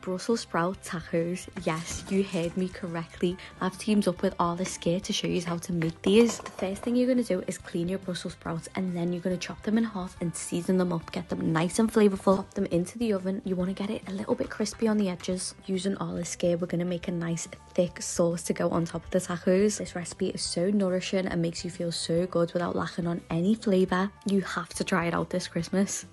Brussels sprout tacos. Yes, you heard me correctly. I've teamed up with Arla Skyr to show you how to make these. The first thing you're going to do is clean your Brussels sprouts and then you're going to chop them in half and season them up. Get them nice and flavorful. Pop them into the oven. You want to get it a little bit crispy on the edges. Using Arla Skyr, we're going to make a nice thick sauce to go on top of the tacos. This recipe is so nourishing and makes you feel so good without lacking on any flavour. You have to try it out this Christmas.